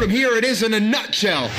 Totem, here it is in a nutshell.